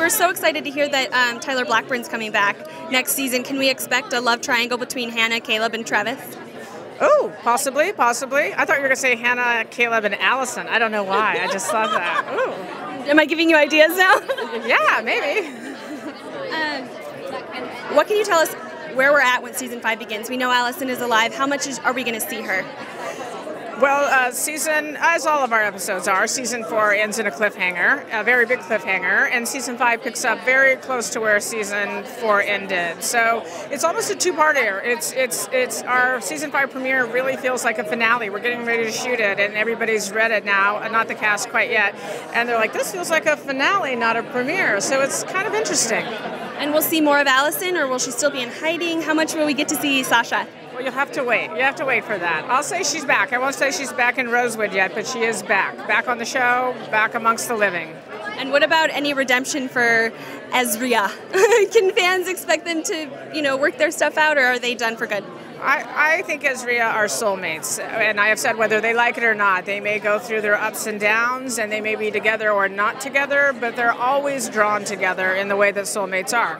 we're so excited to hear that um, Tyler Blackburn's coming back next season. Can we expect a love triangle between Hanna, Caleb, and Travis? Oh, possibly, possibly. I thought you were going to say Hanna, Caleb, and Alison. I don't know why. I just thought that. Ooh. Am I giving you ideas now? yeah, maybe. Um, what can you tell us where we're at when season five begins? We know Alison is alive. How much is, are we going to see her? Well, uh, season, as all of our episodes are, season four ends in a cliffhanger, a very big cliffhanger, and season five picks up very close to where season four ended. So it's almost a two-parter. It's it's it's our season five premiere really feels like a finale. We're getting ready to shoot it, and everybody's read it now, uh, not the cast quite yet, and they're like, this feels like a finale, not a premiere. So it's kind of interesting. And we'll see more of Alison, or will she still be in hiding? How much will we get to see Sasha? You'll have to wait. You have to wait for that. I'll say she's back. I won't say she's back in Rosewood yet, but she is back. Back on the show, back amongst the living. And what about any redemption for Ezria? Can fans expect them to, you know, work their stuff out, or are they done for good? I, I think Ezria are soulmates, and I have said whether they like it or not, they may go through their ups and downs, and they may be together or not together, but they're always drawn together in the way that soulmates are.